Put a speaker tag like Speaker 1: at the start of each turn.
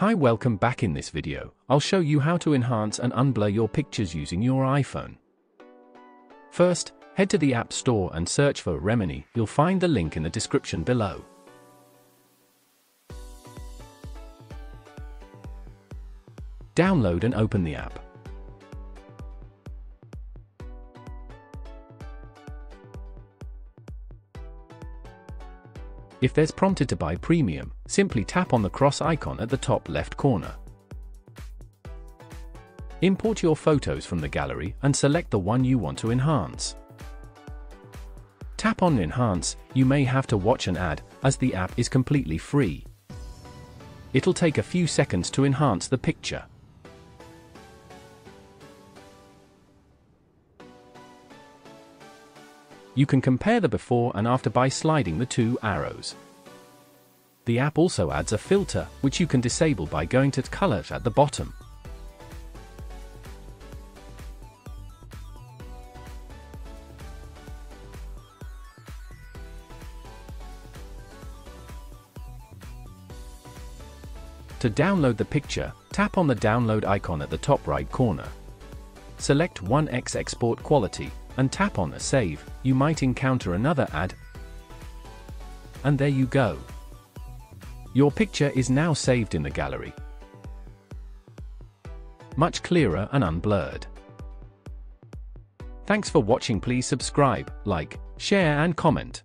Speaker 1: Hi welcome back in this video, I'll show you how to enhance and unblur your pictures using your iPhone. First, head to the App Store and search for Remini, you'll find the link in the description below. Download and open the app. If there's prompted to buy premium, simply tap on the cross icon at the top left corner. Import your photos from the gallery and select the one you want to enhance. Tap on Enhance, you may have to watch an ad, as the app is completely free. It'll take a few seconds to enhance the picture. You can compare the before and after by sliding the two arrows. The app also adds a filter, which you can disable by going to Color at the bottom. To download the picture, tap on the download icon at the top right corner. Select 1x export quality, and tap on the save, you might encounter another ad. And there you go. Your picture is now saved in the gallery. Much clearer and unblurred. Thanks for watching please subscribe, like, share and comment.